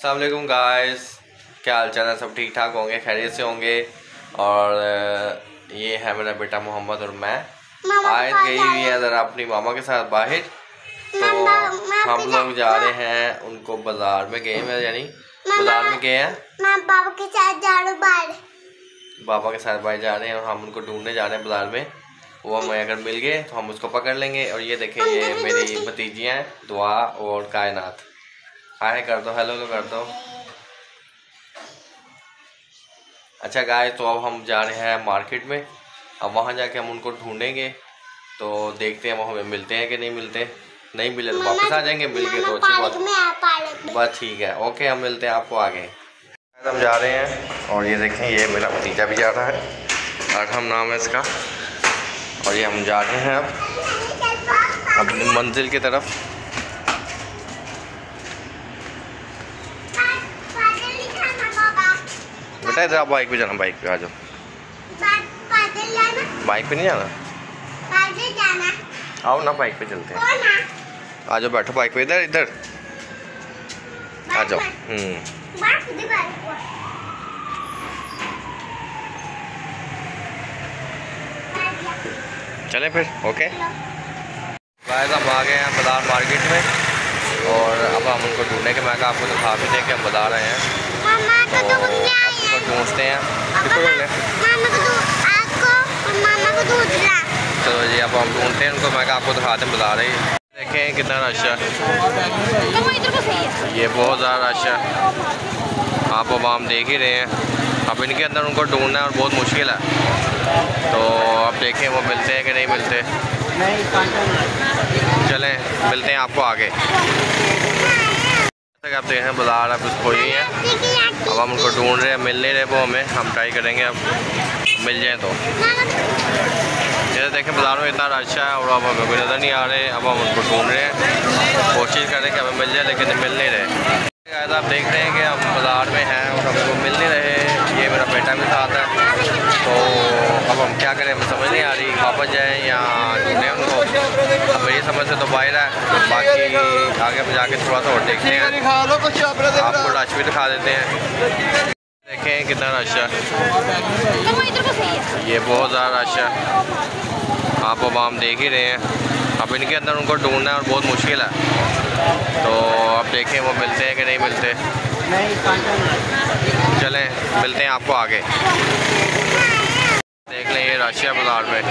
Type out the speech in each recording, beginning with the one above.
अल्लाम guys क्या हाल चाल है? सब ठीक ठाक होंगे खैरियत से होंगे। और ये है मेरा बेटा मोहम्मद और मैं। आयत गई हुई है ज़रा अपनी मामा के साथ बाहर। तो हम लोग जा रहे हैं उनको बाज़ार में गए हैं यानी बाज़ार में गए हैं। बाबा के साथ जा रहा बाहर। बाबा के साथ बाहर जा रहे हैं और हम उनको ढूँढने जा रहे हैं बाज़ार में। वो हमें अगर मिल गए तो हम उसको पकड़ लेंगे। और ये देखें ये मेरी भतीजियाँ दुआ और कायनात। हाय कर दो हेलो तो कर दो। अच्छा गाय तो अब हम जा रहे हैं मार्केट में। अब वहाँ जाके हम उनको ढूंढेंगे। तो देखते हैं वो हमें मिलते हैं कि नहीं मिलते। नहीं मिले तो वापस आ जाएँगे मिल गए तो अच्छी बात। बस ठीक है ओके हम मिलते हैं आपको आगे। हम जा रहे हैं और ये देखें ये मेरा भतीजा भी जा रहा है। हम नाम है इसका। और ये हम जा रहे हैं अब। अपनी मंजिल की तरफ़। बेटा इधर आप बाइक पे जाना बाइक पे आ जाओ। बाइक पे नहीं जाना? आओ ना बाइक पे चलते हैं। आ? जाओ बैठो बाइक पे इधर इधर। आ जाओ। हम्म। चले फिर ओके गाइस हम आ गए हैं बाज़ार मार्केट में। और अब हम उनको ढूँढने के मैं आपको दिखा भी दें कि हम बाज़ार आए हैं। तो आपको ढूंढते हैं चलो जी अब हम ढूंढते हैं उनको मैं आपको दिखाते हैं बाज़ार है देखें कितना रश है ये बहुत ज़्यादा रश है आप अब हम देख ही रहे हैं अब इनके अंदर उनको ढूंढना है और बहुत मुश्किल है तो अब देखें वो मिलते हैं कि नहीं मिलते चलें मिलते हैं आपको आगे जैसे आप देखें बाज़ार अब उसको ही है। अब हम उनको ढूंढ रहे हैं, मिल नहीं रहे वो हमें, हम ट्राई करेंगे अब। मिल जाए तो। जैसे देखें बाज़ार में इतना अच्छा है और अब हमें कोई नज़र नहीं आ रहे, अब हम उनको ढूंढ रहे हैं। कोशिश कर रहे हैं कि हमें मिल जाए, लेकिन मिल नहीं रहे। आप देख रहे हैं कि हम बाज़ार में हैं और हमको मिल नहीं रहे। ये मेरा बेटा भी साथ है। तो अब हम क्या करें, हमें समझ नहीं आ रही, वापस जाएँ या मेरी समझ से तो बाहर है। बाकी आगे में जाके थोड़ा सा और देखते हैं। आपको रश भी दिखा देते हैं। देखें कितना रश है। ये बहुत ज़्यादा रश है। आप अब हम देख ही रहे हैं। अब इनके अंदर उनको ढूंढना और बहुत मुश्किल है। तो अब देखें वो मिलते हैं कि नहीं मिलते। चलें मिलते हैं आपको आगे। ये रशिया बाज़ार में। अब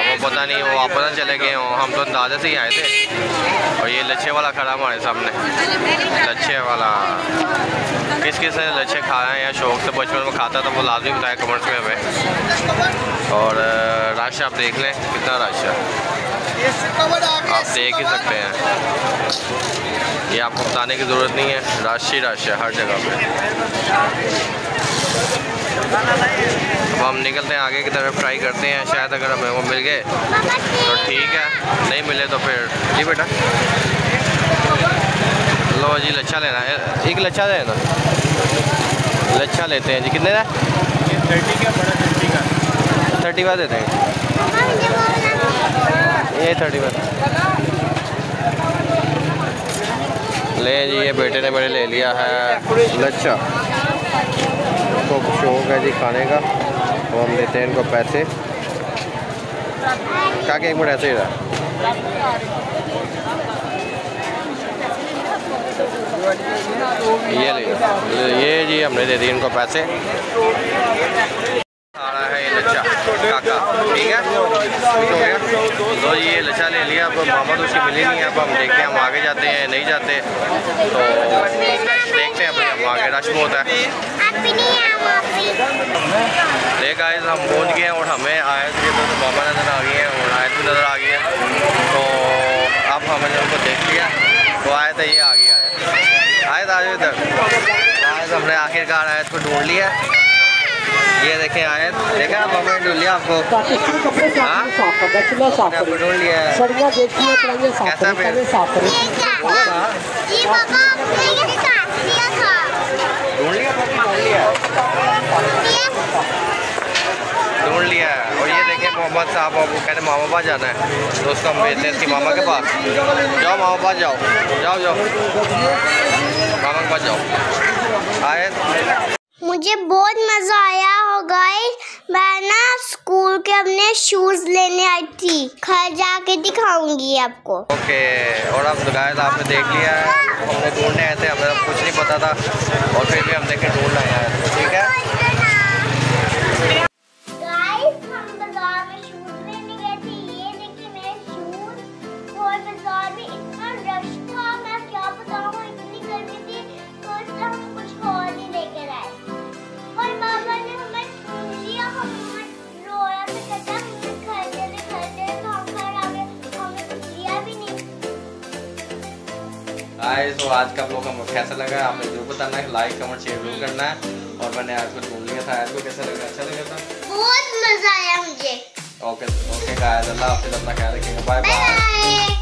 वो पता नहीं, वो वापस चले गए हों। हम तो अंदाजे से ही आए थे। और ये लच्छे वाला खड़ा हमारे सामने। लच्छे वाला। किस किस ने लच्छे खाए हैं या शौक से बचपन में खाता था, वो लाजमी बताया कमेंट्स में हमें। और रश आप देख लें, कितना रश आप देख ही सकते हैं। ये आपको बताने की ज़रूरत नहीं है। राशि रश हर जगह पे। अब हम निकलते हैं आगे की तरफ़ ट्राई करते हैं, शायद अगर हमें वो मिल गए तो ठीक है, नहीं मिले तो फिर, जी बेटा। लो जी, लच्छा लेना है, एक लच्छा लेना लच्छा लेते हैं जी, कितने का? थर्टी का बड़ा थर्टी का थर्टी का देते हैं। ये थर्टी वन ले जी, ये बेटे ने मेरे ले लिया है, लच्छा। तो शौक है जी खाने का। तो हम देते हैं इनको पैसे। क्या एक मिनट ऐसे ही रहा ये ले ये जी हमने दे दिए इनको पैसे। आ रहा है ये लच्छा, काका, ठीक है? तो ये लच्छा ले लिया, अब तो उसकी मिली नहीं है, अब हम देखते हैं, हम आगे जाते हैं, नहीं जाते। तो देखते हैं आगे रश में होता है। देख आए हम पहुँच गए हैं और हमें आयत के तो बाबा नज़र आ गई है और आयत भी नज़र आ गई है। तो अब हमने उनको देख लिया तो आयत ये आ गया है आयत आ जाओ इधर। आयत हमने आखिरकार आयत को ढूंढ लिया। ये देखें आए देखा आपने ढूंढ लिया आपको? हाँ? ढूंढ लिया कैसा ढूंढ लिया ढूंढ लिया और ये देखें मोहम्मद साहब वो कहते मामा पास जाना है तो उसको हम भेजते हैं इसकी मामा के पास जाओ मामा पास जाओ जाओ जाओ मामा के पास जाओ आए मुझे बहुत मज़ा आया हो गाइस मैं ना स्कूल के अपने शूज़ लेने आई थी। घर जाके दिखाऊँगी आपको। ओके और अब गाय आपने देख लिया है। हमने ढूँढने आए थे, हमें कुछ नहीं पता था और फिर भी हम देखे ढूंढ आए थे ठीक है? गाइस तो आज का ब्लॉग हमको कैसा लगा? आपने ज़रूर बताना है लाइक कमेंट शेयर ज़रूर करना। है और मैंने आज कुछ ढूंढ लिया था आज को कैसा लगा? अच्छा लगा था? बहुत मज़ा आया मुझे। ओके ओके गाइस अल्लाह हाफिज़ अपना ख्याल रखिएगा बाय बाय